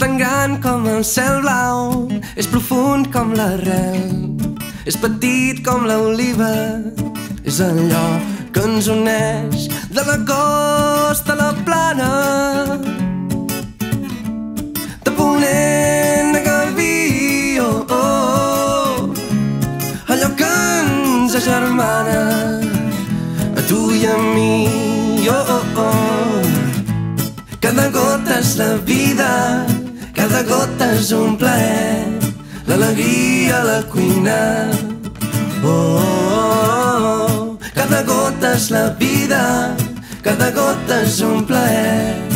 tan gran com el cel blau, és profund com l'arrel, és petit com l'oliva, és allò que ens uneix de la costa a la plana. De ponent a Garbí, oh, oh, allò que ens agermana a tu i a mi, oh, oh, oh. Cada gota és la vida, és un plaer, l'alegria a la cuina. Oh, oh, oh, cada gota és la vida, cada gota és un plaer,